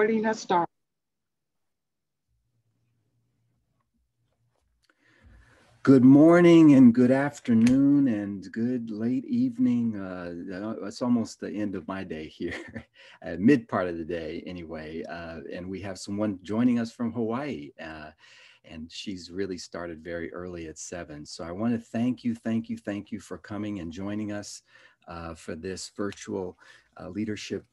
recording has started. Good morning and good afternoon and good late evening. Uh, it's almost the end of my day here, uh, mid part of the day anyway. Uh, and we have someone joining us from Hawaii. Uh, and she's really started very early at seven. So I want to thank you, thank you, thank you for coming and joining us uh, for this virtual uh, leadership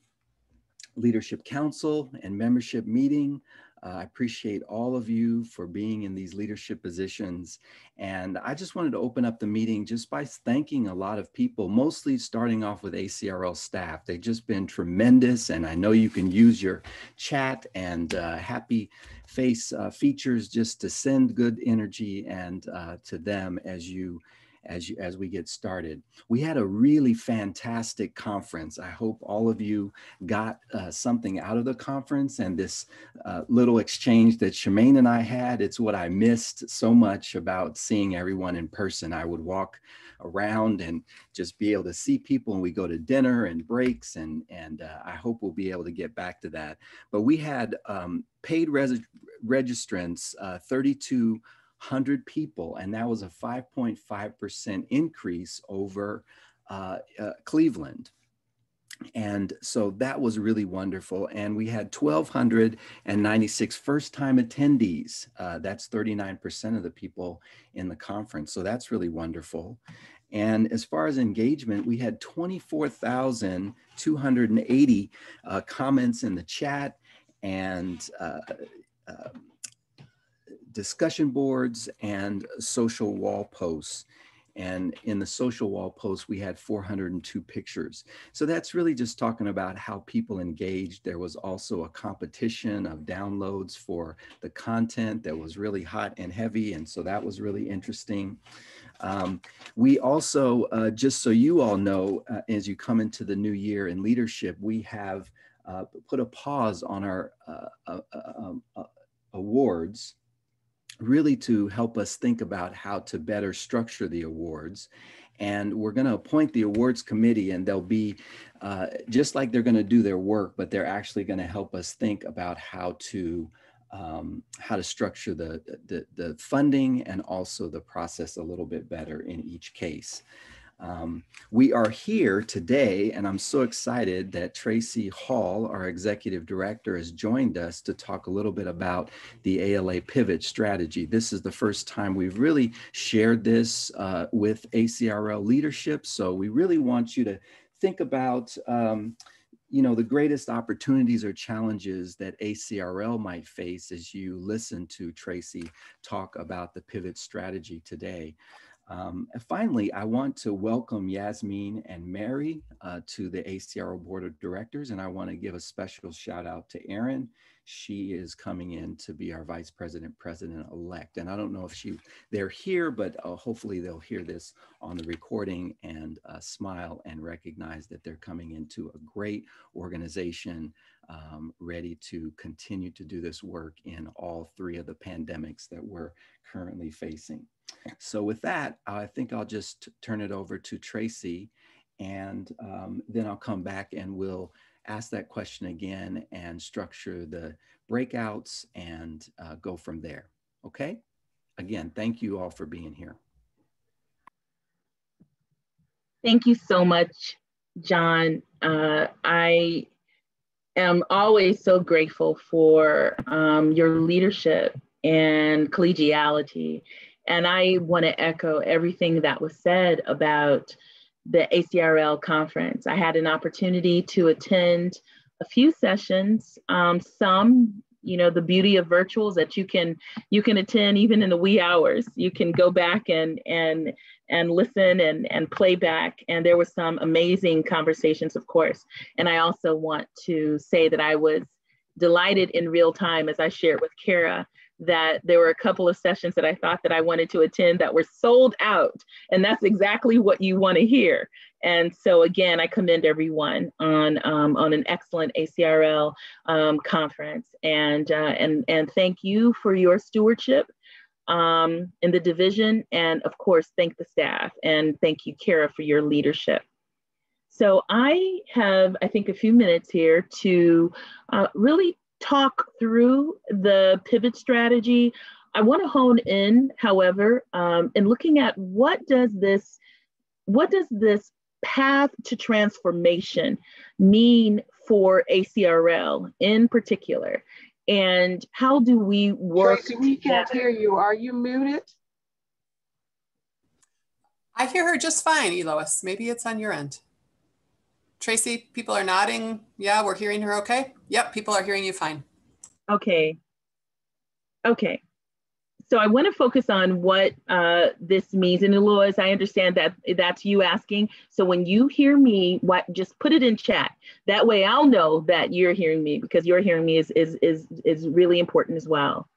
leadership council and membership meeting. Uh, I appreciate all of you for being in these leadership positions. And I just wanted to open up the meeting just by thanking a lot of people, mostly starting off with ACRL staff. They've just been tremendous. And I know you can use your chat and uh, happy face uh, features just to send good energy and uh, to them as you as, you, as we get started. We had a really fantastic conference. I hope all of you got uh, something out of the conference and this uh, little exchange that Shemaine and I had. It's what I missed so much about seeing everyone in person. I would walk around and just be able to see people and we go to dinner and breaks and and uh, I hope we'll be able to get back to that. But we had um, paid res registrants, uh, 32 100 people, and that was a 5.5% increase over uh, uh, Cleveland. And so that was really wonderful. And we had 1,296 first time attendees. Uh, that's 39% of the people in the conference. So that's really wonderful. And as far as engagement, we had 24,280 uh, comments in the chat and uh, uh, discussion boards and social wall posts. And in the social wall posts, we had 402 pictures. So that's really just talking about how people engaged. There was also a competition of downloads for the content that was really hot and heavy. And so that was really interesting. Um, we also, uh, just so you all know, uh, as you come into the new year in leadership, we have uh, put a pause on our uh, uh, uh, um, awards really to help us think about how to better structure the awards. And we're going to appoint the awards committee, and they'll be uh, just like they're going to do their work, but they're actually going to help us think about how to um, how to structure the, the, the funding and also the process a little bit better in each case. Um, we are here today, and I'm so excited that Tracy Hall, our executive director, has joined us to talk a little bit about the ALA pivot strategy. This is the first time we've really shared this uh, with ACRL leadership. So we really want you to think about um, you know, the greatest opportunities or challenges that ACRL might face as you listen to Tracy talk about the pivot strategy today. Um, finally, I want to welcome Yasmin and Mary uh, to the ACRL Board of Directors, and I want to give a special shout out to Erin. She is coming in to be our Vice President President-elect, and I don't know if she they're here, but uh, hopefully they'll hear this on the recording and uh, smile and recognize that they're coming into a great organization um, ready to continue to do this work in all three of the pandemics that we're currently facing. So with that, I think I'll just turn it over to Tracy and um, then I'll come back and we'll ask that question again and structure the breakouts and uh, go from there. Okay? Again, thank you all for being here. Thank you so much, John. Uh, I am always so grateful for um, your leadership and collegiality and I want to echo everything that was said about the ACRL conference. I had an opportunity to attend a few sessions, um, some you know the beauty of virtuals that you can you can attend even in the wee hours. You can go back and and and listen and and play back. And there were some amazing conversations of course. And i also want to say that i was delighted in real time as i shared with kara that there were a couple of sessions that I thought that I wanted to attend that were sold out. And that's exactly what you want to hear. And so again, I commend everyone on, um, on an excellent ACRL um, conference. And, uh, and, and thank you for your stewardship um, in the division. And of course, thank the staff and thank you, Kara, for your leadership. So I have, I think, a few minutes here to uh, really talk through the pivot strategy, I want to hone in, however, um, in looking at what does this, what does this path to transformation mean for ACRL in particular? And how do we work? Tracy, we can't hear you. Are you muted? I hear her just fine, Elois. Maybe it's on your end. Tracy, people are nodding. Yeah, we're hearing her okay. Yep, people are hearing you fine. Okay. Okay. So I want to focus on what uh, this means. And Elois, I understand that that's you asking. So when you hear me, what just put it in chat. That way I'll know that you're hearing me because you're hearing me is, is, is, is really important as well.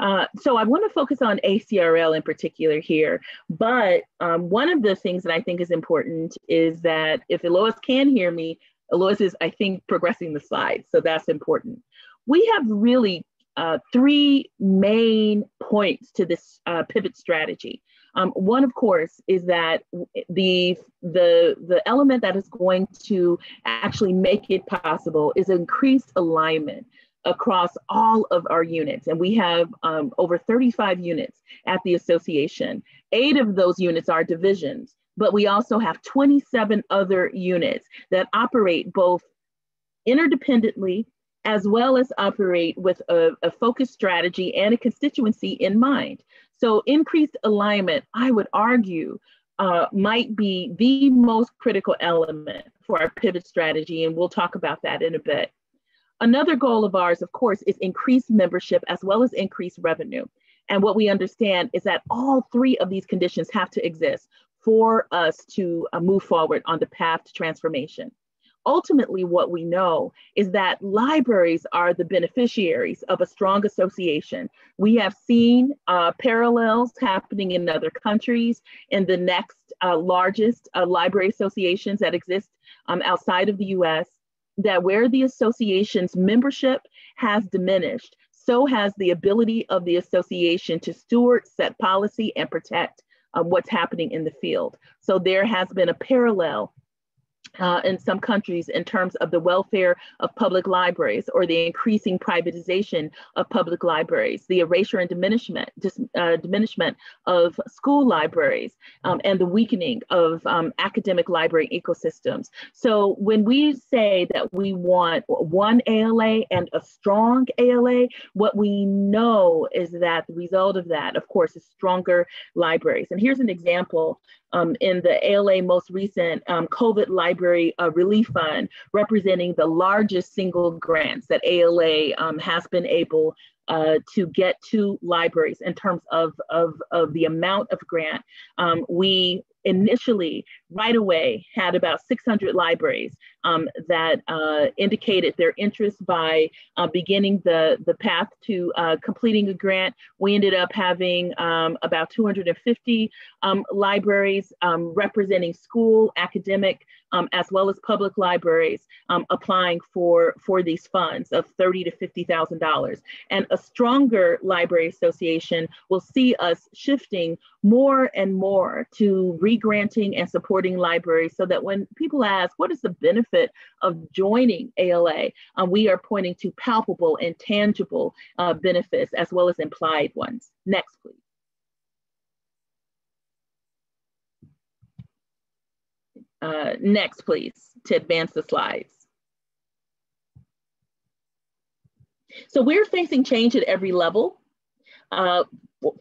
Uh, so I want to focus on ACRL in particular here, but um, one of the things that I think is important is that if Elois can hear me, Elois is, I think, progressing the slides, so that's important. We have really uh, three main points to this uh, pivot strategy. Um, one, of course, is that the, the, the element that is going to actually make it possible is increased alignment across all of our units. And we have um, over 35 units at the association. Eight of those units are divisions, but we also have 27 other units that operate both interdependently as well as operate with a, a focused strategy and a constituency in mind. So increased alignment, I would argue, uh, might be the most critical element for our pivot strategy, and we'll talk about that in a bit. Another goal of ours, of course, is increased membership as well as increased revenue. And what we understand is that all three of these conditions have to exist for us to uh, move forward on the path to transformation. Ultimately, what we know is that libraries are the beneficiaries of a strong association. We have seen uh, parallels happening in other countries in the next uh, largest uh, library associations that exist um, outside of the US that where the association's membership has diminished, so has the ability of the association to steward, set policy, and protect uh, what's happening in the field. So there has been a parallel uh, in some countries in terms of the welfare of public libraries or the increasing privatization of public libraries, the erasure and diminishment, dis, uh, diminishment of school libraries, um, and the weakening of um, academic library ecosystems. So when we say that we want one ALA and a strong ALA, what we know is that the result of that, of course, is stronger libraries. And here's an example um, in the ALA most recent um, COVID Library uh, Relief Fund, representing the largest single grants that ALA um, has been able uh, to get to libraries in terms of, of, of the amount of grant. Um, we initially, right away, had about 600 libraries um, that uh, indicated their interest by uh, beginning the, the path to uh, completing a grant. We ended up having um, about 250 um, libraries um, representing school, academic, um, as well as public libraries applying for, for these funds of thirty to $50,000. And a stronger library association will see us shifting more and more to re-granting and supporting libraries so that when people ask, what is the benefit of joining ALA? Um, we are pointing to palpable and tangible uh, benefits as well as implied ones. Next, please. Uh, next, please, to advance the slides. So we're facing change at every level. Uh,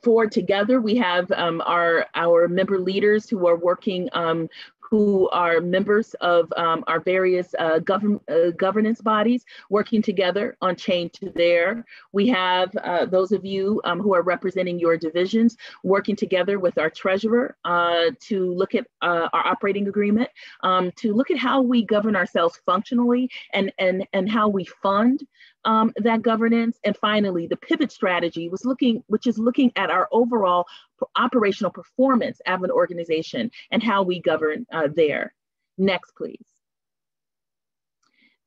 for together, we have um, our, our member leaders who are working um, who are members of um, our various uh, govern, uh, governance bodies working together on change there. We have uh, those of you um, who are representing your divisions working together with our treasurer uh, to look at uh, our operating agreement, um, to look at how we govern ourselves functionally and, and, and how we fund um, that governance. And finally, the pivot strategy was looking, which is looking at our overall operational performance of an organization and how we govern uh, there. Next, please.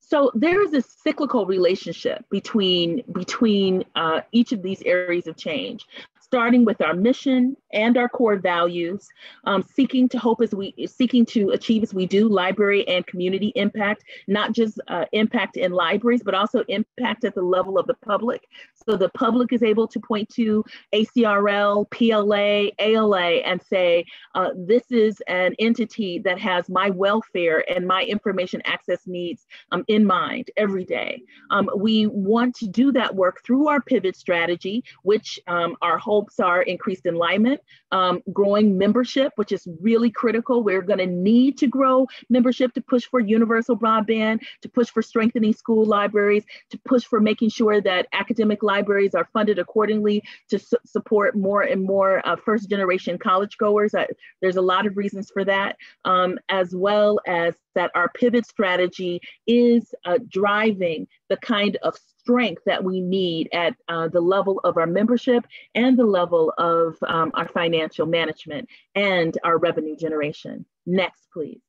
So there is a cyclical relationship between, between uh, each of these areas of change. Starting with our mission and our core values, um, seeking to hope as we seeking to achieve as we do library and community impact, not just uh, impact in libraries, but also impact at the level of the public. So the public is able to point to ACRL, PLA, ALA, and say, uh, this is an entity that has my welfare and my information access needs um, in mind every day. Um, we want to do that work through our pivot strategy, which um, our hopes are increased alignment, um, growing membership, which is really critical. We're going to need to grow membership to push for universal broadband, to push for strengthening school libraries, to push for making sure that academic libraries are funded accordingly to su support more and more uh, first generation college goers. Uh, there's a lot of reasons for that, um, as well as that our pivot strategy is uh, driving the kind of strength that we need at uh, the level of our membership and the level of um, our financial management and our revenue generation. Next, please.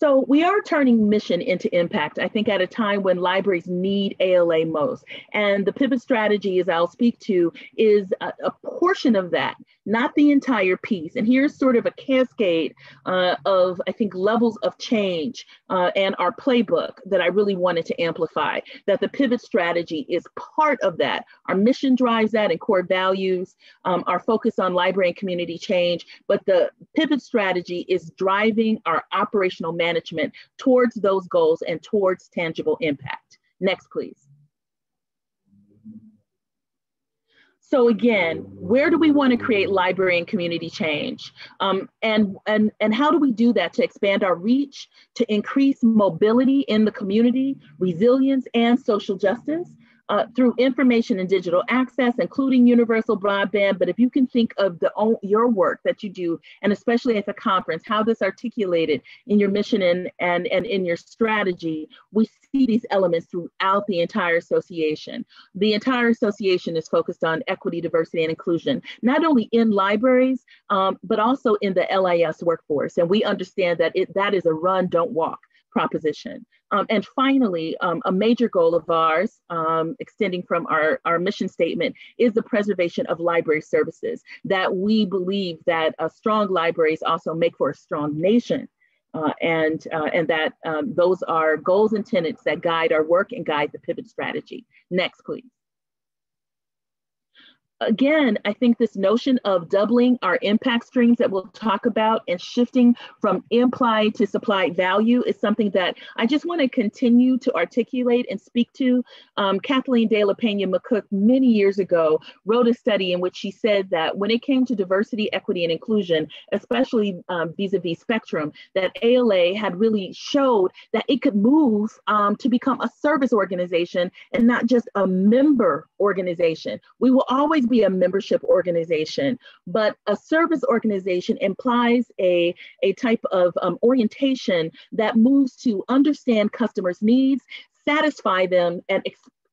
So we are turning mission into impact, I think, at a time when libraries need ALA most. And the pivot strategy, as I'll speak to, is a, a portion of that not the entire piece. And here's sort of a cascade uh, of, I think, levels of change uh, and our playbook that I really wanted to amplify, that the pivot strategy is part of that. Our mission drives that and core values, um, our focus on library and community change, but the pivot strategy is driving our operational towards those goals and towards tangible impact. Next, please. So again, where do we want to create library and community change? Um, and, and, and how do we do that to expand our reach, to increase mobility in the community, resilience, and social justice? Uh, through information and digital access, including universal broadband. But if you can think of the your work that you do, and especially at the conference, how this articulated in your mission and, and, and in your strategy, we see these elements throughout the entire association. The entire association is focused on equity, diversity, and inclusion, not only in libraries, um, but also in the LIS workforce. And we understand that it, that is a run, don't walk proposition. Um, and finally, um, a major goal of ours, um, extending from our, our mission statement, is the preservation of library services, that we believe that uh, strong libraries also make for a strong nation. Uh, and, uh, and that um, those are goals and tenets that guide our work and guide the pivot strategy. Next, please again, I think this notion of doubling our impact streams that we'll talk about and shifting from implied to supplied value is something that I just want to continue to articulate and speak to. Um, Kathleen De La Pena McCook many years ago wrote a study in which she said that when it came to diversity, equity, and inclusion, especially um, vis-a-vis spectrum, that ALA had really showed that it could move um, to become a service organization and not just a member organization. We will always be be a membership organization, but a service organization implies a, a type of um, orientation that moves to understand customers' needs, satisfy them, and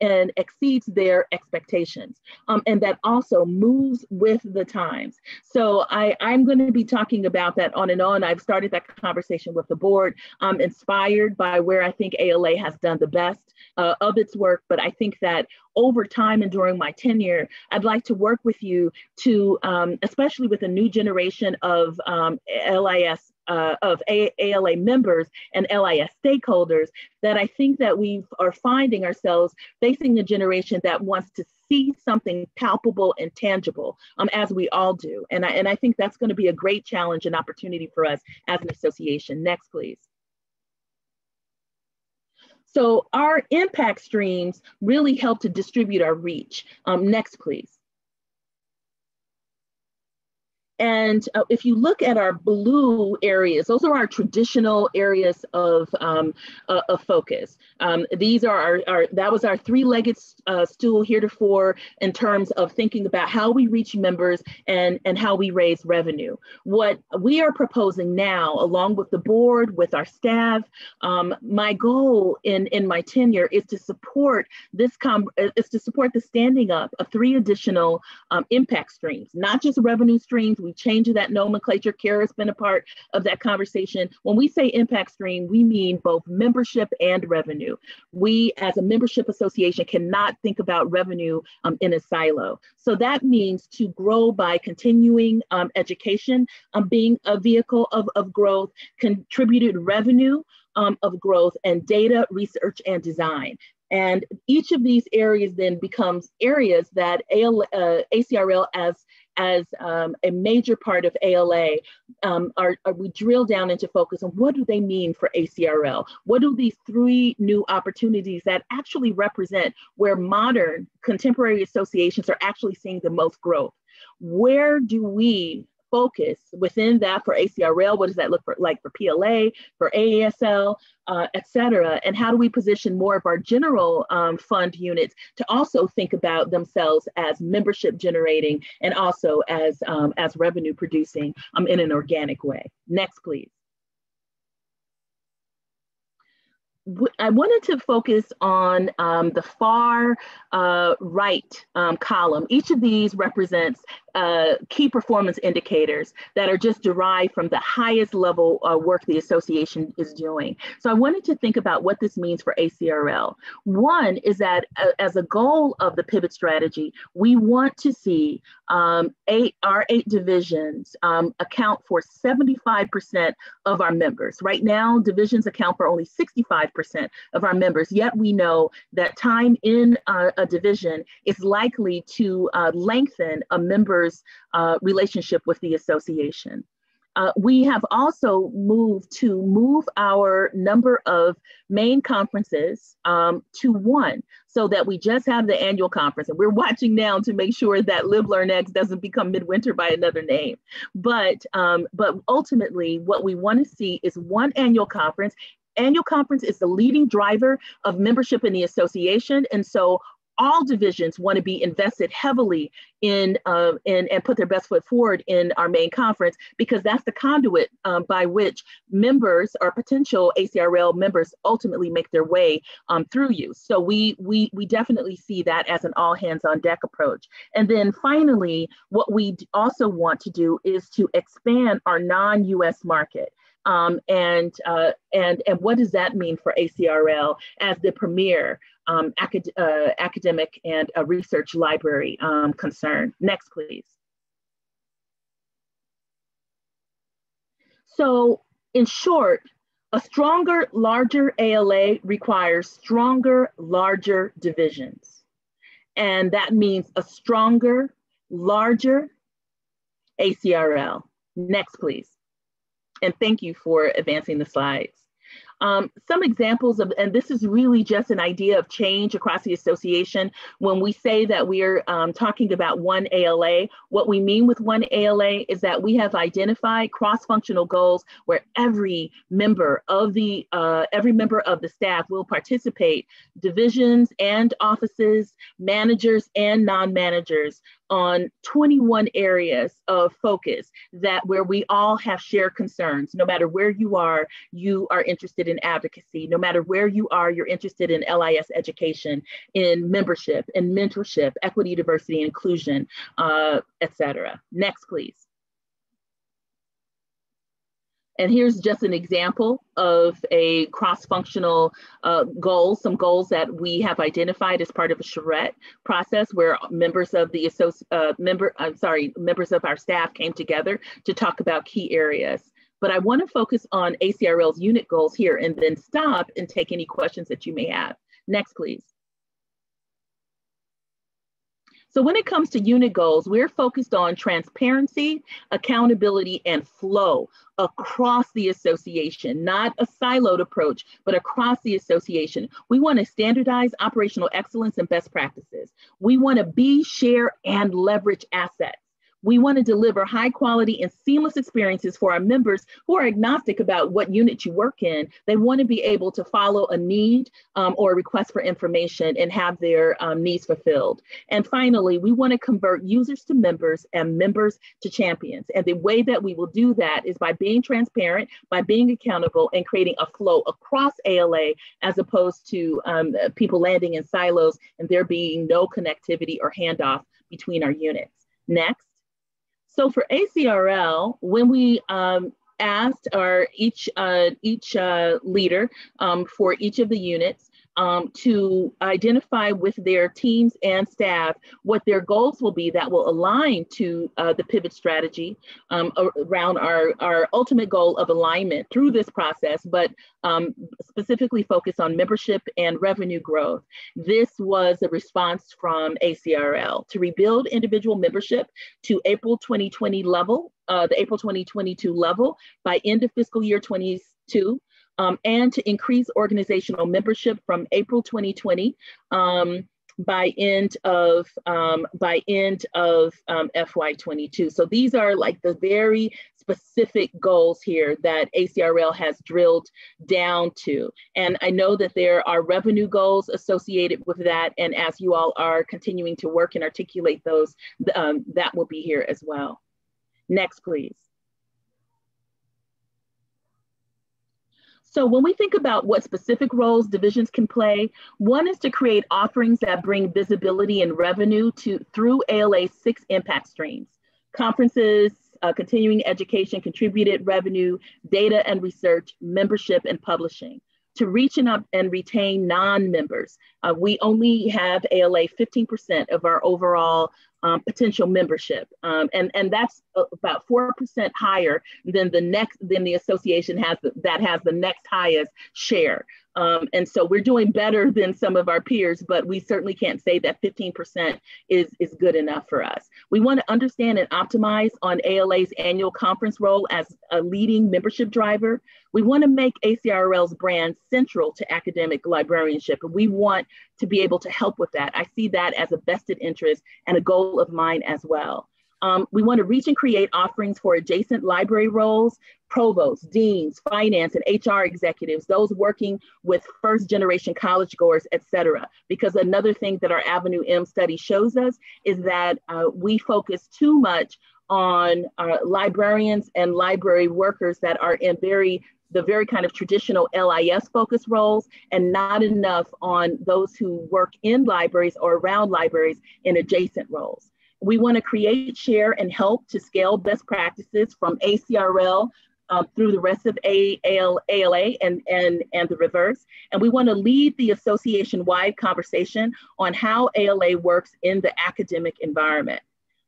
and exceeds their expectations. Um, and that also moves with the times. So I, I'm going to be talking about that on and on. I've started that conversation with the board. I'm inspired by where I think ALA has done the best uh, of its work, but I think that over time and during my tenure, I'd like to work with you to, um, especially with a new generation of um, LIS uh, of a ALA members and LIS stakeholders that I think that we are finding ourselves facing a generation that wants to see something palpable and tangible, um, as we all do. And I, and I think that's going to be a great challenge and opportunity for us as an association. Next, please. So our impact streams really help to distribute our reach. Um, next, please. And uh, if you look at our blue areas, those are our traditional areas of, um, uh, of focus. Um, these are our, our, that was our three-legged uh, stool heretofore in terms of thinking about how we reach members and, and how we raise revenue. What we are proposing now, along with the board, with our staff, um, my goal in, in my tenure is to support this, com is to support the standing up of three additional um, impact streams, not just revenue streams. We change that nomenclature. Kara's been a part of that conversation. When we say impact stream, we mean both membership and revenue. We, as a membership association, cannot think about revenue um, in a silo. So that means to grow by continuing um, education, um, being a vehicle of, of growth, contributed revenue um, of growth, and data, research, and design. And each of these areas then becomes areas that AL, uh, ACRL as as um, a major part of ALA, um, are, are, we drill down into focus on what do they mean for ACRL? What do these three new opportunities that actually represent where modern contemporary associations are actually seeing the most growth? Where do we focus within that for ACRL? What does that look for, like for PLA, for AASL, uh, et cetera? And how do we position more of our general um, fund units to also think about themselves as membership generating and also as, um, as revenue producing um, in an organic way? Next, please. I wanted to focus on um, the far uh, right um, column. Each of these represents uh, key performance indicators that are just derived from the highest level uh, work the association is doing. So I wanted to think about what this means for ACRL. One is that uh, as a goal of the pivot strategy, we want to see um, eight, our eight divisions um, account for 75% of our members. Right now, divisions account for only 65% of our members, yet we know that time in uh, a division is likely to uh, lengthen a member's uh, relationship with the association. Uh, we have also moved to move our number of main conferences um, to one so that we just have the annual conference. And we're watching now to make sure that LibLearnX doesn't become Midwinter by another name. But, um, but ultimately, what we want to see is one annual conference annual conference is the leading driver of membership in the association. And so all divisions want to be invested heavily in, uh, in and put their best foot forward in our main conference because that's the conduit um, by which members or potential ACRL members ultimately make their way um, through you. So we, we, we definitely see that as an all hands on deck approach. And then finally, what we also want to do is to expand our non-US market. Um, and, uh, and, and what does that mean for ACRL as the premier um, acad uh, academic and a research library um, concern? Next, please. So in short, a stronger, larger ALA requires stronger, larger divisions. And that means a stronger, larger ACRL. Next, please and thank you for advancing the slides. Um, some examples of, and this is really just an idea of change across the association. When we say that we are um, talking about one ALA, what we mean with one ALA is that we have identified cross-functional goals where every member of the, uh, every member of the staff will participate, divisions and offices, managers and non-managers on 21 areas of focus that where we all have shared concerns. No matter where you are, you are interested in advocacy. No matter where you are, you're interested in LIS education, in membership, in mentorship, equity, diversity, inclusion, uh, et cetera. Next, please. And here's just an example of a cross-functional uh, goal, some goals that we have identified as part of a charrette process where members of the uh, member, I'm sorry, members of our staff came together to talk about key areas. But I wanna focus on ACRL's unit goals here and then stop and take any questions that you may have. Next, please. So when it comes to unit goals, we're focused on transparency, accountability, and flow across the association, not a siloed approach, but across the association. We want to standardize operational excellence and best practices. We want to be, share, and leverage assets. We want to deliver high quality and seamless experiences for our members who are agnostic about what unit you work in. They want to be able to follow a need um, or a request for information and have their um, needs fulfilled. And finally, we want to convert users to members and members to champions. And the way that we will do that is by being transparent, by being accountable, and creating a flow across ALA as opposed to um, people landing in silos and there being no connectivity or handoff between our units. Next. So for ACRL, when we um, asked our each uh, each uh, leader um, for each of the units um, to identify with their teams and staff what their goals will be that will align to uh, the pivot strategy um, around our, our ultimate goal of alignment through this process, but um, specifically focus on membership and revenue growth. This was a response from ACRL to rebuild individual membership to April 2020 level, uh, the April 2022 level by end of fiscal year 22 um, and to increase organizational membership from April 2020 um, by end of um, by end of um, FY22. So these are like the very specific goals here that ACRL has drilled down to. And I know that there are revenue goals associated with that. And as you all are continuing to work and articulate those, um, that will be here as well. Next, please. So when we think about what specific roles divisions can play, one is to create offerings that bring visibility and revenue to through ALA's six impact streams, conferences, uh, continuing education, contributed revenue, data and research, membership, and publishing to reach and, up and retain non-members. Uh, we only have ALA 15% of our overall um, potential membership. Um, and, and that's about 4% higher than the next, than the association has, that has the next highest share. Um, and so we're doing better than some of our peers, but we certainly can't say that 15% is, is good enough for us. We want to understand and optimize on ALA's annual conference role as a leading membership driver. We want to make ACRL's brand central to academic librarianship, and we want to be able to help with that. I see that as a vested interest and a goal of mine as well. Um, we want to reach and create offerings for adjacent library roles, provosts, deans, finance, and HR executives, those working with first generation college goers, et cetera. Because another thing that our Avenue M study shows us is that uh, we focus too much on uh, librarians and library workers that are in very the very kind of traditional LIS focused roles and not enough on those who work in libraries or around libraries in adjacent roles. We want to create, share, and help to scale best practices from ACRL um, through the rest of AL, ALA and, and, and the reverse. And we want to lead the association-wide conversation on how ALA works in the academic environment.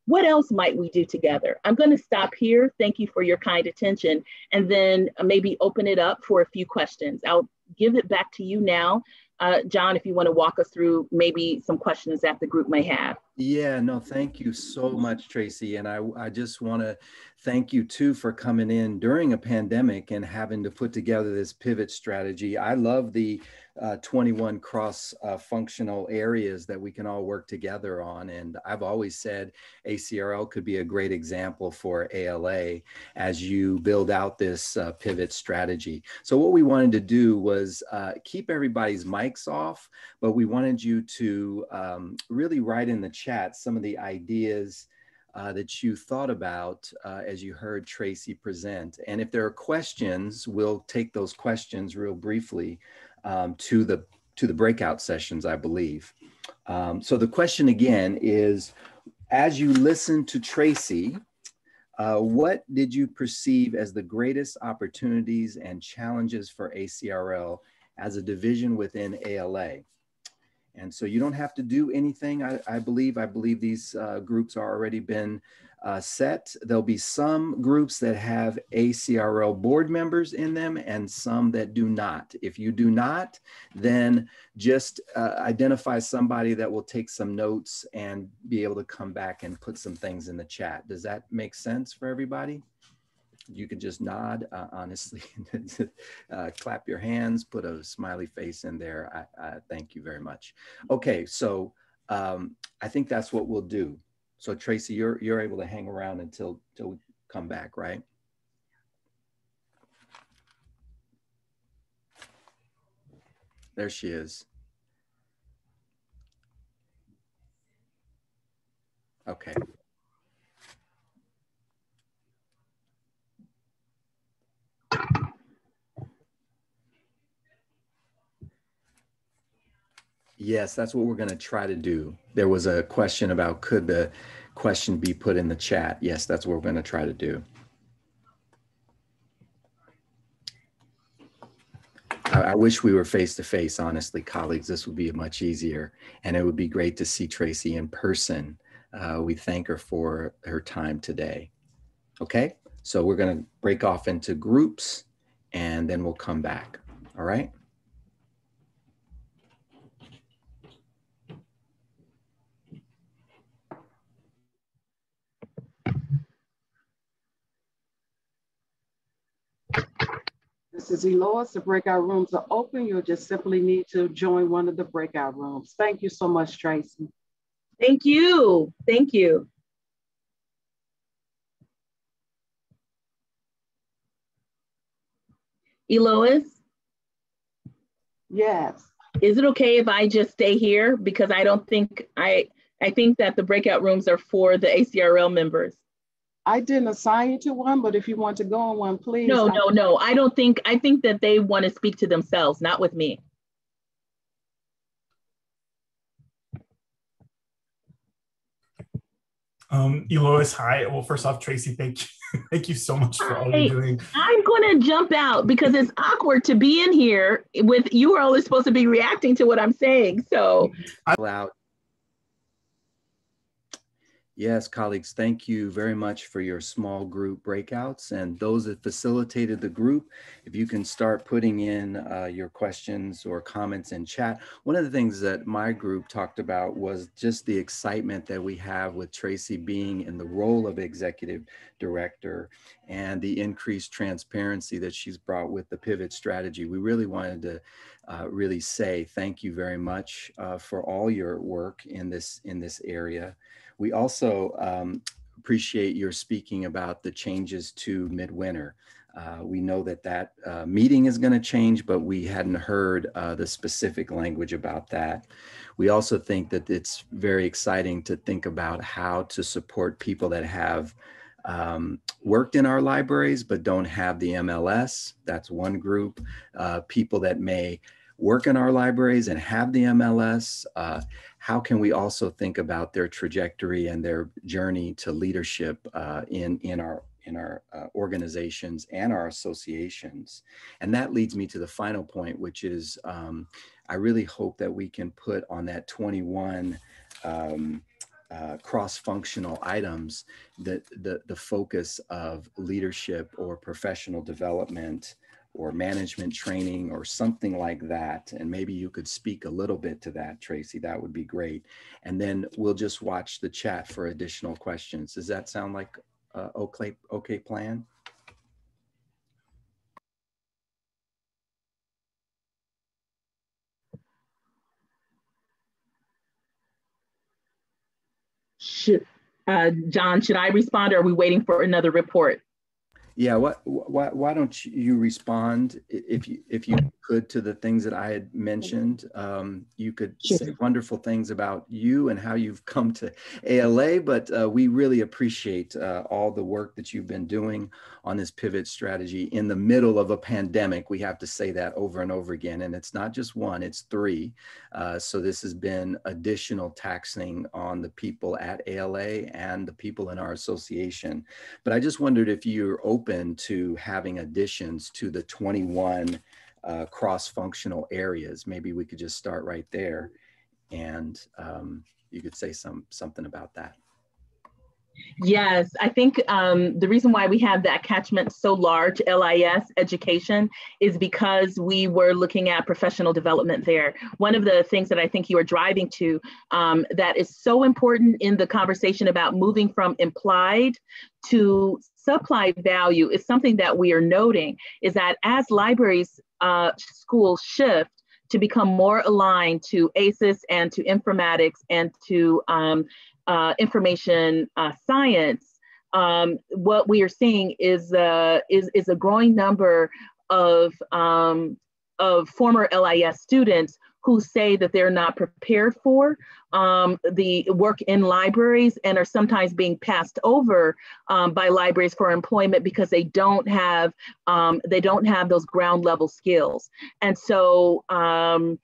What else might we do together? I'm going to stop here. Thank you for your kind attention, and then maybe open it up for a few questions. I'll give it back to you now uh, John, if you want to walk us through maybe some questions that the group may have. Yeah, no, thank you so much, Tracy. And I, I just want to thank you too for coming in during a pandemic and having to put together this pivot strategy. I love the uh, 21 cross uh, functional areas that we can all work together on. And I've always said ACRL could be a great example for ALA as you build out this uh, pivot strategy. So what we wanted to do was uh, keep everybody's mics off, but we wanted you to um, really write in the chat some of the ideas uh, that you thought about uh, as you heard Tracy present. And if there are questions, we'll take those questions real briefly um, to the to the breakout sessions, I believe. Um, so the question again is, as you listen to Tracy, uh, what did you perceive as the greatest opportunities and challenges for ACRL as a division within ALA? And so you don't have to do anything, I, I believe. I believe these uh, groups are already been uh, set. There'll be some groups that have ACRL board members in them and some that do not. If you do not, then just uh, identify somebody that will take some notes and be able to come back and put some things in the chat. Does that make sense for everybody? You can just nod, uh, honestly, uh, clap your hands, put a smiley face in there. I, I thank you very much. Okay, so um, I think that's what we'll do. So Tracy, you're you're able to hang around until until we come back, right? There she is. Okay. Yes, that's what we're going to try to do. There was a question about could the question be put in the chat. Yes, that's what we're going to try to do. I, wish we were face to face, honestly, colleagues. This would be much easier. And it would be great to see Tracy in person. Uh, we thank her for her time today. Okay, so we're going to break off into groups and then we'll come back. All right. This is Elois. The breakout rooms are open. You'll just simply need to join one of the breakout rooms. Thank you so much, Tracy. Thank you. Thank you. Elois, Yes. is it okay if I just stay here? Because I don't think, I, I think that the breakout rooms are for the ACRL members. I didn't assign you to one, but if you want to go on one, please. No, I- no, no, I don't think, I think that they want to speak to themselves, not with me. Um, Elois, hi. Well, first off, Tracy, thank you. thank you so much for all Hey. you're doing. I'm gonna jump out because it's awkward to be in here with, you are only supposed to be reacting to what I'm saying, so. Loud. Yes, colleagues, thank you very much for your small group breakouts and those that facilitated the group. If you can start putting in uh, your questions or comments in chat. One of the things that my group talked about was just the excitement that we have with Tracy being in the role of executive director and the increased transparency that she's brought with the pivot strategy. We really wanted to uh, really say thank you very much uh, for all your work in this in this area. We also um, appreciate your speaking about the changes to midwinter. Uh, we know that that uh, meeting is going to change, but we hadn't heard uh, the specific language about that. We also think that it's very exciting to think about how to support people that have um, worked in our libraries but don't have the MLS. That's one group. Uh, people that may work in our libraries and have the MLS. How can we also think about their trajectory and their journey to leadership uh, in in our in our uh, organizations and our associations? And that leads me to the final point, which is um, I really hope that we can put on that 21 um, uh, cross-functional items that the, the focus of leadership or professional development or management training or something like that. And maybe you could speak a little bit to that, Tracy. That would be great. And then we'll just watch the chat for additional questions. Does that sound like uh, okay, okay plan? Should, uh, John, should I respond or are we waiting for another report? Yeah, what, why, why don't you respond if you, if you could to the things that I had mentioned? Um, you could Sure. say wonderful things about you and how you've come to ALA, but uh, we really appreciate uh, all the work that you've been doing on this pivot strategy in the middle of a pandemic. We have to say that over and over again, and it's not just one, it's three. Uh, so this has been additional taxing on the people at ALA and the people in our association. But I just wondered if you're open to having additions to the 21 uh, cross-functional areas. Maybe we could just start right there, and um, you could say some something about that. Yes, I think um, the reason why we have that catchment so large, LIS education, is because we were looking at professional development there. One of the things that I think you are driving to um, that is so important in the conversation about moving from implied to supplied value is something that we are noting is that as libraries uh, schools shift to become more aligned to ACES and to informatics and to um, uh, information uh, science, um, what we are seeing is, uh, is, is a growing number of, um, of former LIS students who say that they're not prepared for um, the work in libraries and are sometimes being passed over um, by libraries for employment because they don't have um, they don't have those ground level skills. And so um,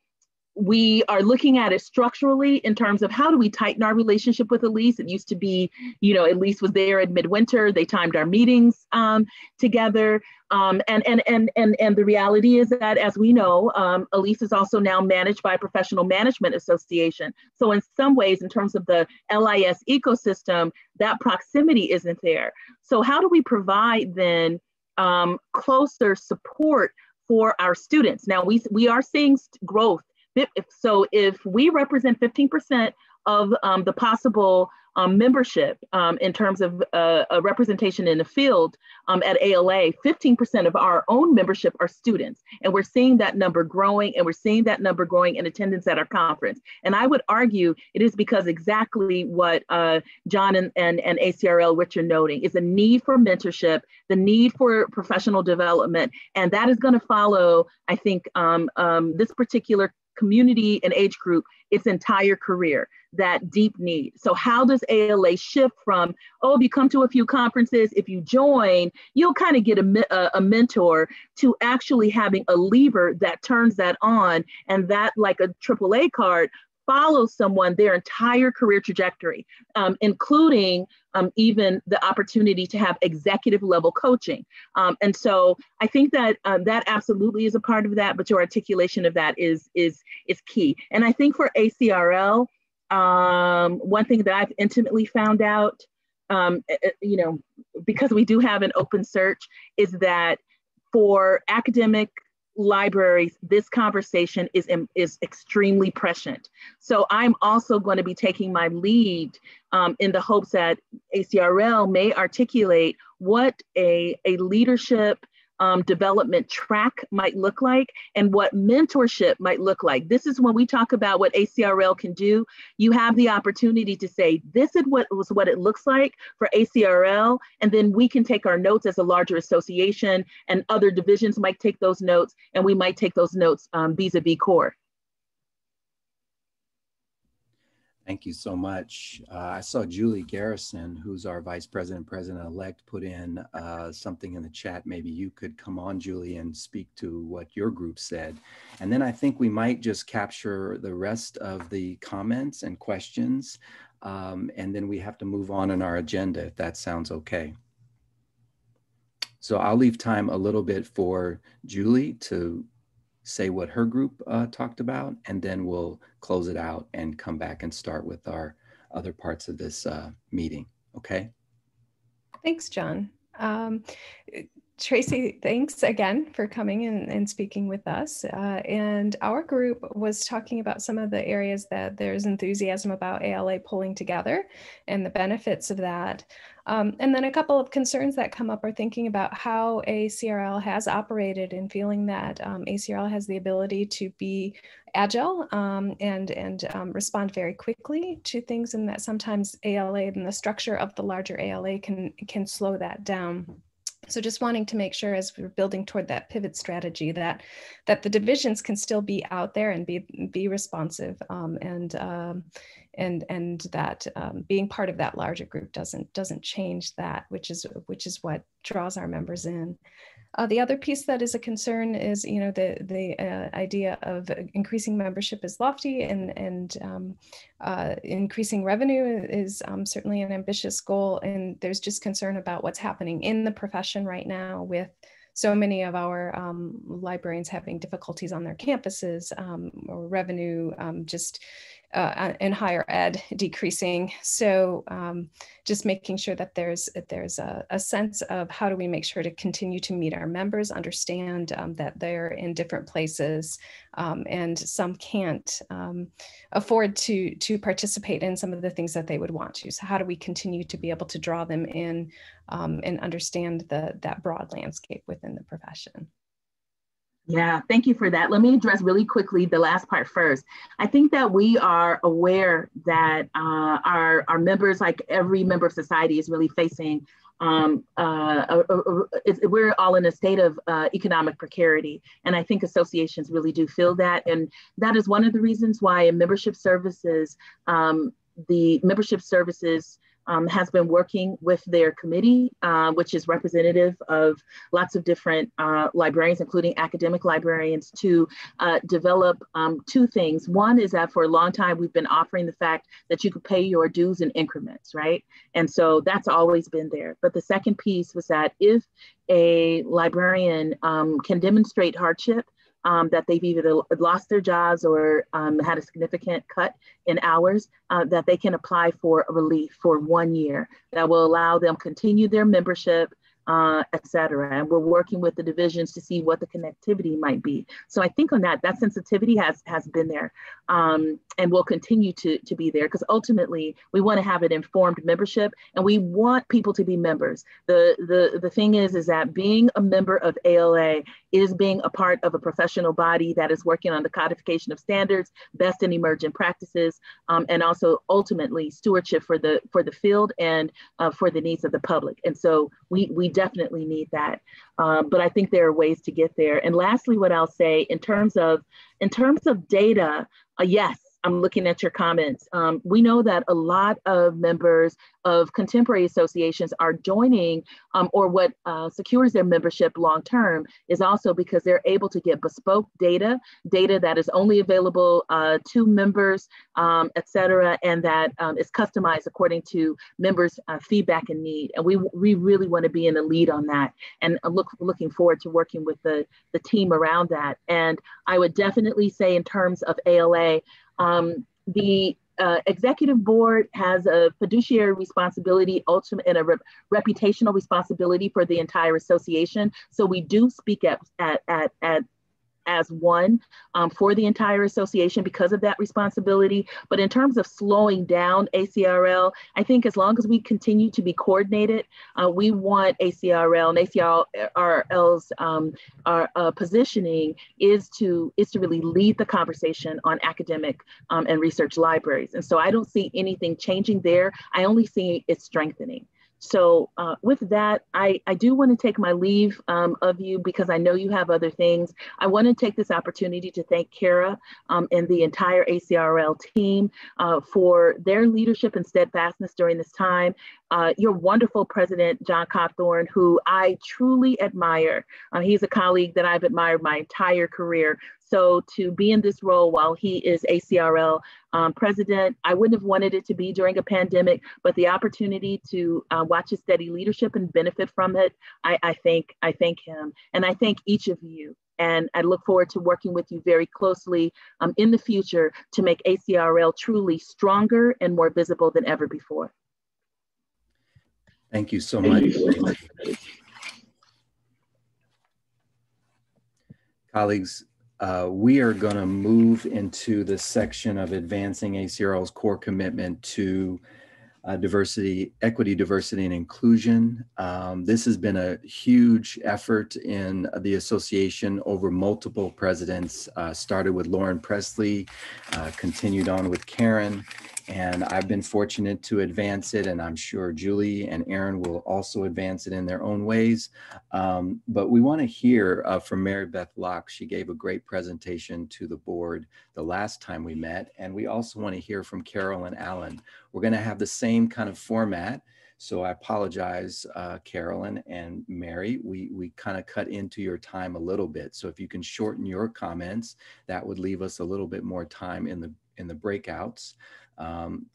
we are looking at it structurally in terms of how do we tighten our relationship with ALISE. It used to be, you know, ALISE was there at midwinter. They timed our meetings um, together. Um, and, and, and, and, and the reality is that, as we know, um, ALISE is also now managed by a professional management association. So in some ways, in terms of the LIS ecosystem, that proximity isn't there. So how do we provide then um, closer support for our students? Now, we, we are seeing growth. So if we represent 15% of um, the possible um, membership um, in terms of uh, a representation in the field um, at ALA, 15% of our own membership are students. And we're seeing that number growing and we're seeing that number growing in attendance at our conference. And I would argue it is because exactly what uh, John and, and, and ACRL which you're noting is a need for mentorship, the need for professional development. And that is gonna follow, I think, um, um, this particular community and age group its entire career, that deep need. So, how does ALA shift from, oh, if you come to a few conferences, if you join, you'll kind of get a, a, a mentor, to actually having a lever that turns that on and that, like a AAA card, follow someone their entire career trajectory, um, including um, even the opportunity to have executive level coaching. Um, and so I think that uh, that absolutely is a part of that, but your articulation of that is is is key. And I think for ACRL, um, one thing that I've intimately found out, um, eh, eh, you know, because we do have an open search, is that for academic libraries, this conversation is, is extremely prescient. So I'm also going to be taking my lead um, in the hopes that ACRL may articulate what a, a leadership um, development track might look like and what mentorship might look like. This is when we talk about what ACRL can do. You have the opportunity to say, this is what was what it looks like for ACRL, and then we can take our notes as a larger association, and other divisions might take those notes, and we might take those notes um, vis-a-vis core. Thank you so much. Uh, I saw Julie Garrison, who's our Vice President, President-elect, put in uh, something in the chat. Maybe you could come on, Julie, and speak to what your group said. And then I think we might just capture the rest of the comments and questions. Um, and then we have to move on in our agenda, if that sounds okay. So I'll leave time a little bit for Julie to say what her group uh, talked about, and then we'll close it out and come back and start with our other parts of this uh, meeting. Okay? Thanks, Jon. Um, Tracie, thanks again for coming and, and speaking with us. Uh, and our group was talking about some of the areas that there's enthusiasm about ALA pulling together and the benefits of that. Um, and then a couple of concerns that come up are thinking about how ACRL has operated and feeling that um, ACRL has the ability to be agile um, and, and um, respond very quickly to things and that sometimes ALA and the structure of the larger ALA can, can slow that down. So just wanting to make sure as we're building toward that pivot strategy that that the divisions can still be out there and be be responsive um, and um, and and that um, being part of that larger group doesn't doesn't change that, which is which is what draws our members in. Uh, the other piece that is a concern is, you know, the the uh, idea of increasing membership is lofty, and and um, uh, increasing revenue is um, certainly an ambitious goal. And there's just concern about what's happening in the profession right now with so many of our um, librarians having difficulties on their campuses um, or revenue um, just uh, in higher ed decreasing. So um, just making sure that there's there's a, a, sense of how do we make sure to continue to meet our members, understand um, that they're in different places, um, and some can't um, afford to to participate in some of the things that they would want to. So how do we continue to be able to draw them in um, and understand the that broad landscape within the profession? Yeah, thank you for that. Let me address really quickly the last part first. I think that we are aware that uh, our, our members, like every member of society, is really facing. Um, uh, we're all in a state of uh, economic precarity, and I think associations really do feel that, and that is one of the reasons why in membership services, um, the membership services um, has been working with their committee, uh, which is representative of lots of different uh, librarians, including academic librarians, to uh, develop um, two things. One is that for a long time, we've been offering the fact that you could pay your dues in increments, right? And so that's always been there. But the second piece was that if a librarian um, can demonstrate hardship, um, that they've either lost their jobs or um, had a significant cut in hours, uh, that they can apply for relief for one year that will allow them continue their membership uh, et cetera. And we're working with the divisions to see what the connectivity might be. So I think on that, that sensitivity has has been there um, and will continue to, to be there because ultimately we want to have an informed membership and we want people to be members. The, the, the thing is, is that being a member of ALA is being a part of a professional body that is working on the codification of standards, best and emergent practices, um, and also ultimately stewardship for the for the field and uh, for the needs of the public. And so we we definitely need that. Um, but I think there are ways to get there. And lastly, what I'll say in terms of in terms of data, uh, yes, I'm looking at your comments. Um, we know that a lot of members of contemporary associations are joining, um, or what uh, secures their membership long term is also because they're able to get bespoke data, data that is only available uh, to members, um, et cetera, and that um, is customized according to members' uh, feedback and need. And we, we really want to be in the lead on that and look looking forward to working with the, the team around that. And I would definitely say in terms of ALA, um, the uh, executive board has a fiduciary responsibility, ultimate and a re reputational responsibility for the entire association. So we do speak at, at, at, at as one um, for the entire association because of that responsibility. But in terms of slowing down ACRL, I think as long as we continue to be coordinated, uh, we want ACRL and ACRL's um, our uh, positioning is to is to really lead the conversation on academic um, and research libraries. And so I don't see anything changing there. I only see it strengthening. So uh, with that, I, I do want to take my leave um, of you because I know you have other things. I want to take this opportunity to thank Kara um, and the entire ACRL team uh, for their leadership and steadfastness during this time. Uh, your wonderful president, Jon Cawthorne, who I truly admire. Uh, he's a colleague that I've admired my entire career. So to be in this role while he is ACRL um, president, I wouldn't have wanted it to be during a pandemic, but the opportunity to uh, watch his steady leadership and benefit from it, I, I thank I thank him, and I thank each of you. And I look forward to working with you very closely um, in the future to make ACRL truly stronger and more visible than ever before. Thank you so much. Colleagues, uh, we are going to move into the section of advancing ACRL's core commitment to uh, diversity, equity, diversity, and inclusion. Um, this has been a huge effort in the association over multiple presidents, uh, started with Lauren Pressley, uh, continued on with Karen, and I've been fortunate to advance it, and I'm sure Julie and Erin will also advance it in their own ways. Um, but we want to hear uh, from Mary Beth Lock. She gave a great presentation to the board the last time we met, and we also want to hear from Carolyn Allen. We're going to have the same kind of format. So I apologize, uh, Carolyn and Mary. We, we kind of cut into your time a little bit. So if you can shorten your comments, that would leave us a little bit more time in the in the breakouts um,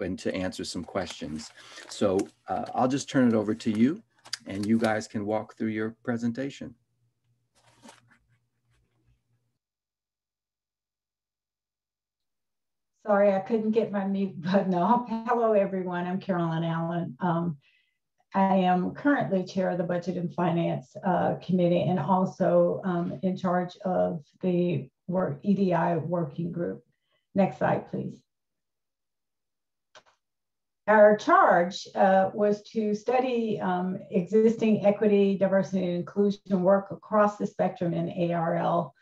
and to answer some questions. So uh, I'll just turn it over to you and you guys can walk through your presentation. Sorry, I couldn't get my mute button off. Hello, everyone. I'm Carolyn Allen. Um, I am currently chair of the Budget and Finance uh, Committee and also um, in charge of the work EDI working group. Next slide, please. Our charge uh, was to study um, existing equity, diversity, and inclusion work across the spectrum in ARL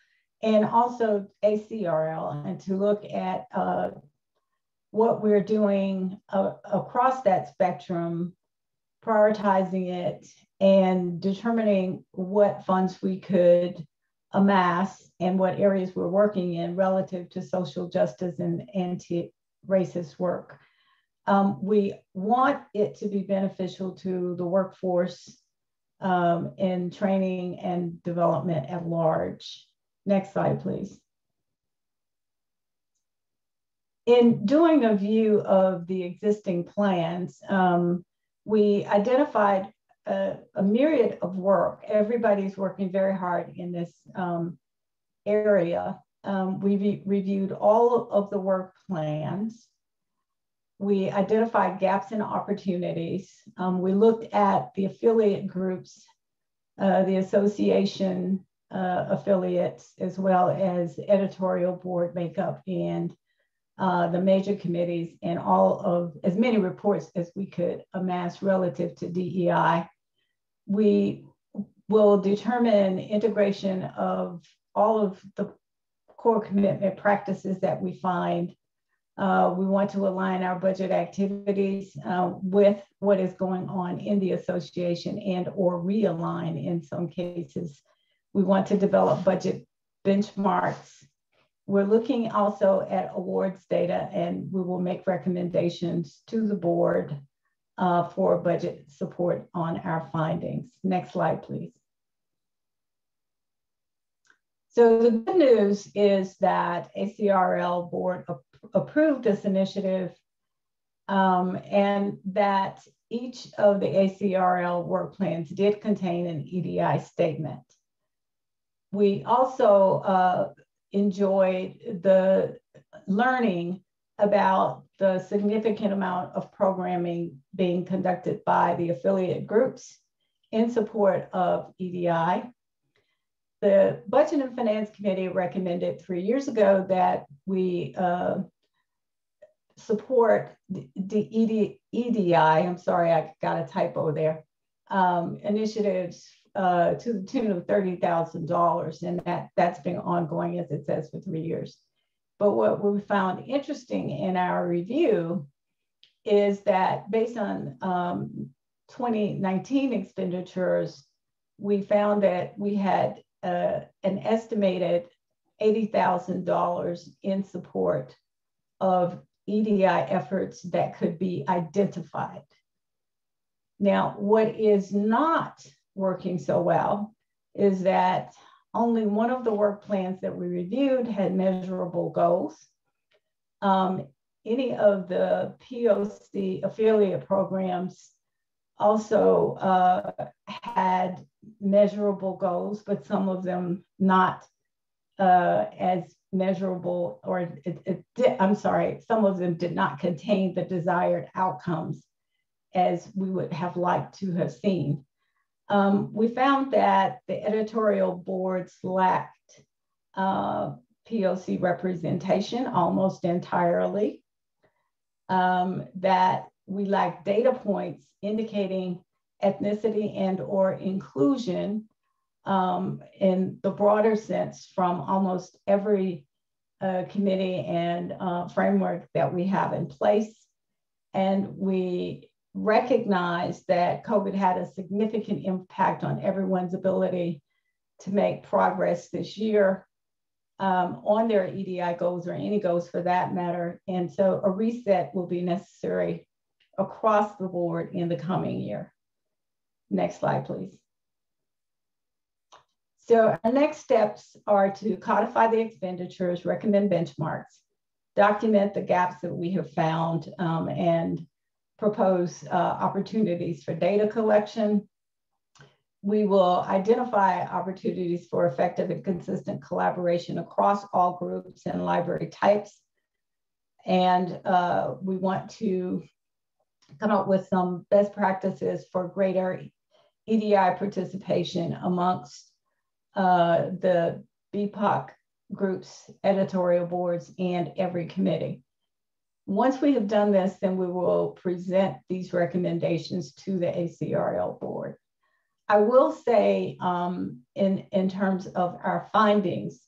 and also ACRL, and to look at uh, what we're doing uh, across that spectrum, prioritizing it, and determining what funds we could amass and what areas we're working in relative to social justice and anti-racist work. Um, we want it to be beneficial to the workforce um, in training and development at large. Next slide, please. In doing a view of the existing plans, um, we identified a, a, myriad of work. Everybody's working very hard in this um, area. Um, we re reviewed all of the work plans. We identified gaps and opportunities. Um, we looked at the affiliate groups, uh, the association uh, affiliates, as well as editorial board makeup and uh, the major committees and all of as many reports as we could amass relative to DEI. We will determine integration of all of the core commitment practices that we find. Uh, we want to align our budget activities uh, with what is going on in the association and or realign in some cases. We want to develop budget benchmarks we're looking also at awards data and we will make recommendations to the board uh, for budget support on our findings. Next slide, please. So the good news is that ACRL board approved this initiative um, and that each of the ACRL work plans did contain an EDI statement. We also uh, enjoyed the learning about the significant amount of programming being conducted by the affiliate groups in support of EDI. The Budget and Finance Committee recommended three years ago that we uh, support the, the EDI, I'm sorry, I got a typo there, um, initiatives uh, to the tune of $30,000. And that, that's been ongoing, as it says, for three years. But what we found interesting in our review is that based on um, 2019 expenditures, we found that we had uh, an estimated $80,000 in support of EDI efforts that could be identified. Now, what is not working so well is that only one of the work plans that we reviewed had measurable goals. Um, any of the POC affiliate programs also uh, had measurable goals, but some of them not uh, as measurable, or it, it did, I'm sorry, some of them did not contain the desired outcomes as we would have liked to have seen. Um, we found that the editorial boards lacked uh, POC representation almost entirely, um, that we lack data points indicating ethnicity and or inclusion um, in the broader sense from almost every uh, committee and uh, framework that we have in place. And we recognize that COVID had a significant impact on everyone's ability to make progress this year um, on their EDI goals or any goals for that matter. And so a reset will be necessary across the board in the coming year. Next slide, please. So our next steps are to codify the expenditures, recommend benchmarks, document the gaps that we have found, um, and propose uh, opportunities for data collection. We will identify opportunities for effective and consistent collaboration across all groups and library types. And uh, we want to come up with some best practices for greater EDI participation amongst uh, the BPOC groups, editorial boards, and every committee. Once we have done this, then we will present these recommendations to the ACRL board. I will say um, in, in terms of our findings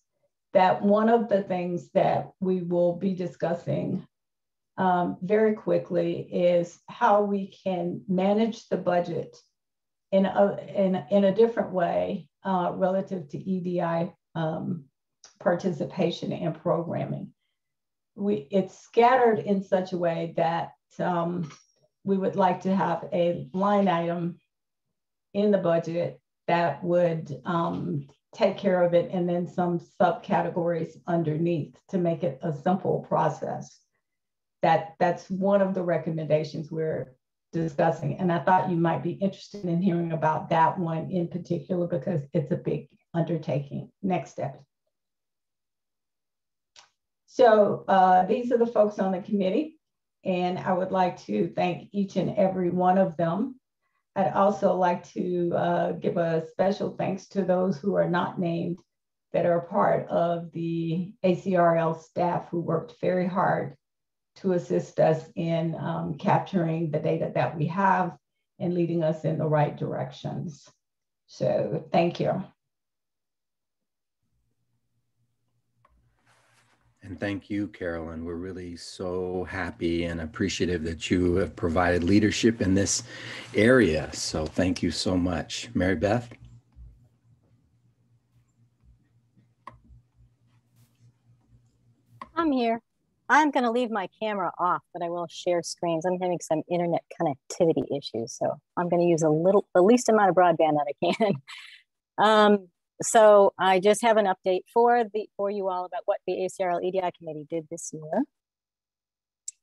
that one of the things that we will be discussing um, very quickly is how we can manage the budget in a, in, in a different way uh, relative to EDI um, participation and programming we it's scattered in such a way that um, we would like to have a line item in the budget that would um, take care of it and then some subcategories underneath to make it a simple process. That, that's one of the recommendations we're discussing. And I thought you might be interested in hearing about that one in particular because it's a big undertaking. Next step. So uh, these are the folks on the committee, and I would like to thank each and every one of them. I'd also like to uh, give a special thanks to those who are not named that are part of the ACRL staff who worked very hard to assist us in um, capturing the data that we have and leading us in the right directions. So thank you. And thank you, Carolyn. We're really so happy and appreciative that you have provided leadership in this area. So thank you so much. Mary Beth? I'm here. I'm going to leave my camera off, but I will share screens. I'm having some internet connectivity issues, so I'm going to use a little, the least amount of broadband that I can. um, so I just have an update for the for you all about what the ACRL EDI committee did this year.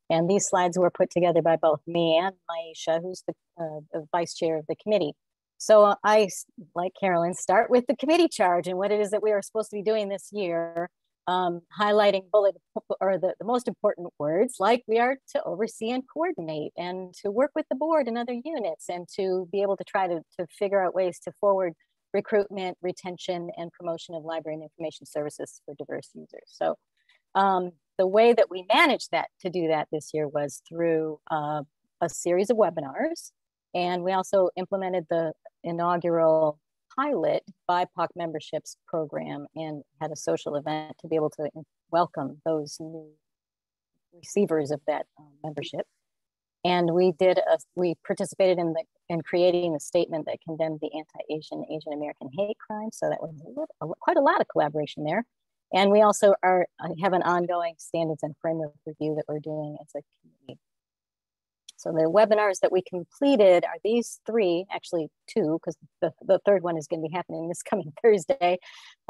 And these slides were put together by both me and Maisha, who's the, uh, the vice chair of the committee. So I, like Carolyn, start with the committee charge and what it is that we are supposed to be doing this year, um, highlighting bullet or the, the most important words, like we are to oversee and coordinate and to work with the board and other units and to be able to try to, to figure out ways to forward recruitment, retention, and promotion of library and information services for diverse users. So um, the way that we managed that to do that this year was through uh, a series of webinars. And we also implemented the inaugural pilot BIPOC memberships program and had a social event to be able to welcome those new receivers of that um, membership. And we did a, we participated in the in creating the statement that condemned the anti-Asian, Asian American hate crime. So that was a little, quite a lot of collaboration there. And we also are uh, have an ongoing standards and framework review that we're doing as a community. So the webinars that we completed are these three, actually two, because the, the third one is going to be happening this coming Thursday.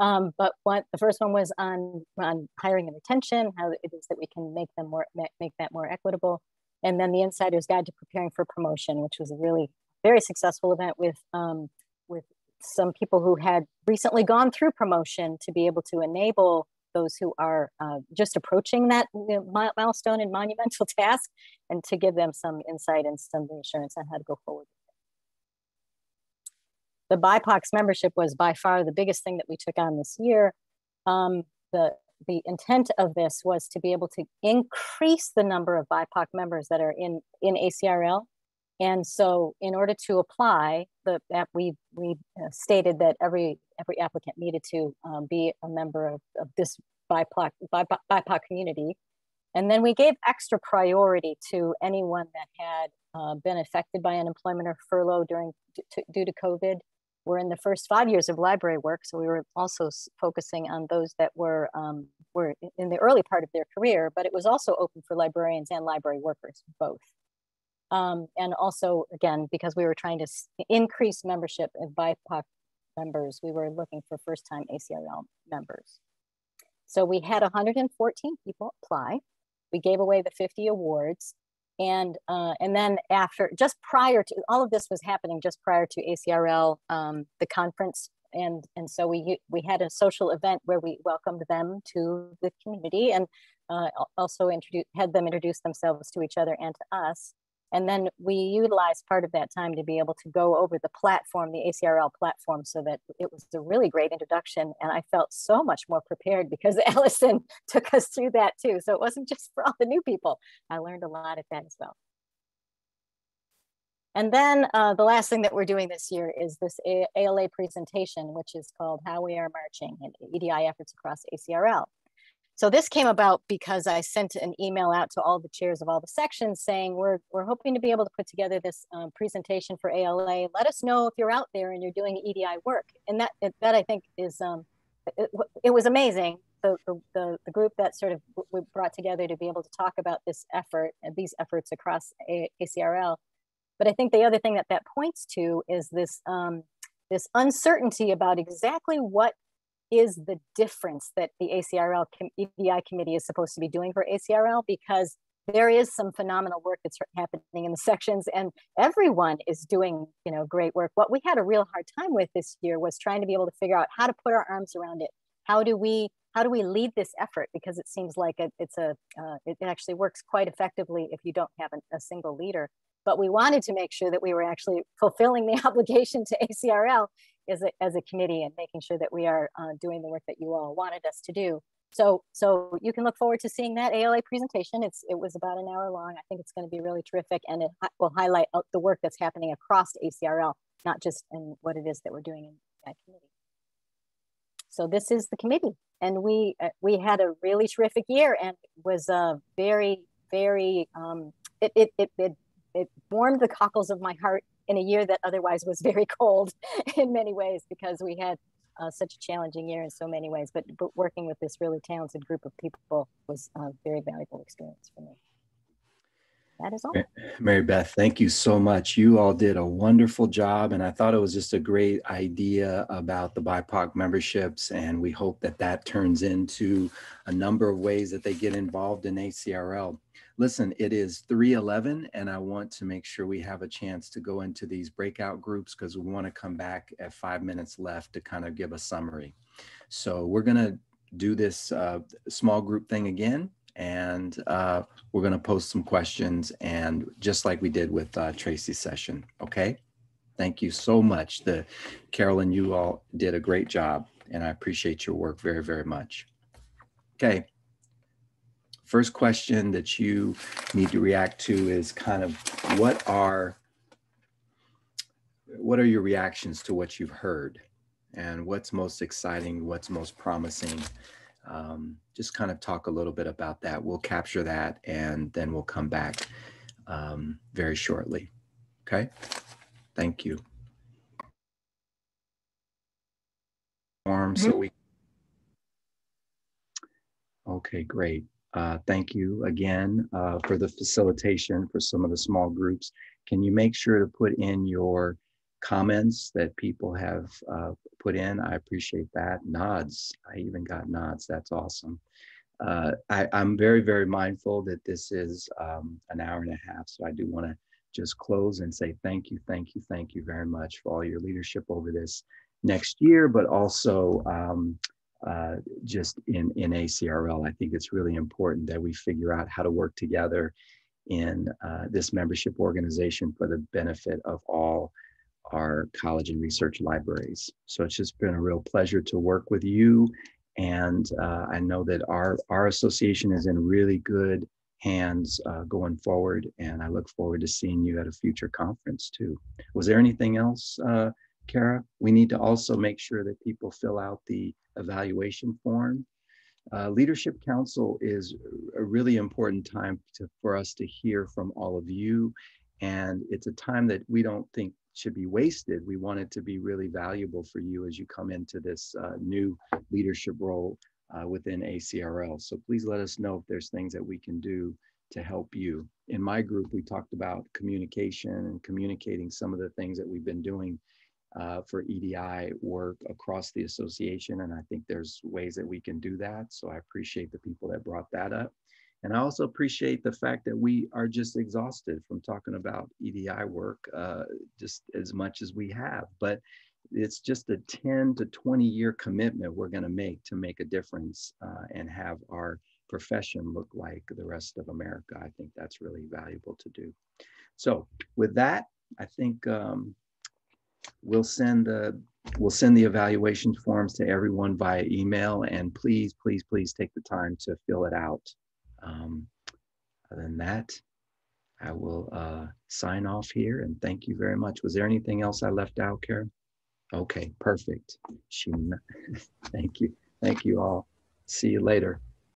Um, but what the first one was on, on hiring and retention, how it is that we can make them more make that more equitable and then the Insider's Guide to Preparing for Promotion, which was a really very successful event with um, with some people who had recently gone through promotion to be able to enable those who are uh, just approaching that milestone and monumental task and to give them some insight and some reassurance on how to go forward. The BIPOC's membership was by far the biggest thing that we took on this year. Um, the the intent of this was to be able to increase the number of BIPOC members that are in, in ACRL. And so in order to apply, the, we, we uh, stated that every, every applicant needed to um, be a member of, of this BIPOC, BIPOC, BIPOC community. And then we gave extra priority to anyone that had uh, been affected by unemployment or furlough during due to COVID We're in the first five years of library work. So we were also focusing on those that were, um, were in the early part of their career, but it was also open for librarians and library workers, both. Um, and also, again, because we were trying to increase membership of BIPOC members, we were looking for first time ACRL members. So we had 114 people apply. We gave away the 50 awards and uh, and then after just prior to all of this was happening just prior to ACRL um, the conference and and so we we had a social event where we welcomed them to the community and uh, also introduced had them introduce themselves to each other and to us and then we utilized part of that time to be able to go over the platform, the ACRL platform, so that it was a really great introduction. And I felt so much more prepared because Allison took us through that too. So it wasn't just for all the new people. I learned a lot at that as well. And then uh, the last thing that we're doing this year is this ALA presentation, which is called How We Are Marching and EDI Efforts Across ACRL. So this came about because I sent an email out to all the chairs of all the sections saying, we're, we're hoping to be able to put together this um, presentation for ALA. Let us know if you're out there and you're doing EDI work. And that, that I think is, um, it, it was amazing the, the, the, group that sort of we brought together to be able to talk about this effort and these efforts across A ACRL. But I think the other thing that that points to is this, um, this uncertainty about exactly what is the difference that the ACRL EDI committee is supposed to be doing for ACRL because there is some phenomenal work that's happening in the sections and everyone is doing you know great work. What we had a real hard time with this year was trying to be able to figure out how to put our arms around it. How do we how do we lead this effort? Because it seems like a, it's a uh, it actually works quite effectively if you don't have a, a single leader. But we wanted to make sure that we were actually fulfilling the obligation to ACRL as a, as a committee and making sure that we are uh, doing the work that you all wanted us to do. So, so you can look forward to seeing that ALA presentation. It's, it was about an hour long. I think it's going to be really terrific and it will highlight uh, the work that's happening across ACRL, not just in what it is that we're doing in that committee. So this is the committee and we, uh, we had a really terrific year and was a very, very, um, it, it, it, it it warmed the cockles of my heart in a year that otherwise was very cold in many ways because we had uh, such a challenging year in so many ways. But, but working with this really talented group of people was a very valuable experience for me. That is all. Mary Beth, thank you so much. You all did a wonderful job, and I thought it was just a great idea about the BIPOC memberships, and we hope that that turns into a number of ways that they get involved in ACRL. Listen, it is 311 and I want to make sure we have a chance to go into these breakout groups because we want to come back at five minutes left to kind of give a summary. So we're going to do this uh, small group thing again and uh, we're going to post some questions and just like we did with uh, Tracie's session. Okay. Thank you so much. The Carolyn, you all did a great job and I appreciate your work very, very much. Okay first question that you need to react to is kind of what are what are your reactions to what you've heard? And what's most exciting what's most promising? Um, just kind of talk a little bit about that. We'll capture that and then we'll come back um, very shortly. Okay? Thank you. Form so mm-hmm. we okay great uh, thank you again uh, for the facilitation for some of the small groups. Can you make sure to put in your comments that people have uh, put in? I appreciate that. Nods. I even got nods. That's awesome. Uh, I, am very, very mindful that this is um, an hour and a half. So I do want to just close and say thank you, thank you, thank you very much for all your leadership over this next year, but also um, uh, just in, in ACRL. I think it's really important that we figure out how to work together in uh, this membership organization for the benefit of all our college and research libraries. So it's just been a real pleasure to work with you. And uh, I know that our, our association is in really good hands uh, going forward. And I look forward to seeing you at a future conference too. Was there anything else, uh, Kara? We need to also make sure that people fill out the evaluation form. Uh, Leadership Council is a really important time to, for us to hear from all of you. And it's a time that we don't think should be wasted. We want it to be really valuable for you as you come into this uh, new leadership role uh, within ACRL. So please let us know if there's things that we can do to help you. In my group, we talked about communication and communicating some of the things that we've been doing uh, for EDI work across the association. And I think there's ways that we can do that. So I appreciate the people that brought that up. And I also appreciate the fact that we are just exhausted from talking about EDI work uh, just as much as we have. But it's just a 10 to 20 year commitment we're going to make to make a difference uh, and have our profession look like the rest of America. I think that's really valuable to do. So with that, I think um, we'll send the we'll send the evaluation forms to everyone via email and please please please take the time to fill it out. Um, other than that i will uh, sign off here and thank you very much. Was there anything else i left out karen? Okay perfect. Thank you. Thank you all. See you later